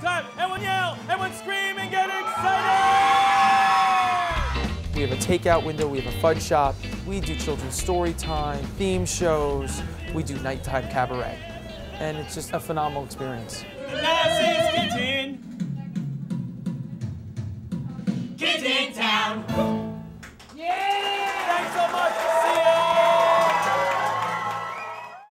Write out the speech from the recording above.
time. Everyone yell, everyone scream and get excited! We have a takeout window, we have a fudge shop, we do children's story time, theme shows, we do nighttime cabaret. And it's just a phenomenal experience. Kitchen. Kitchen Town.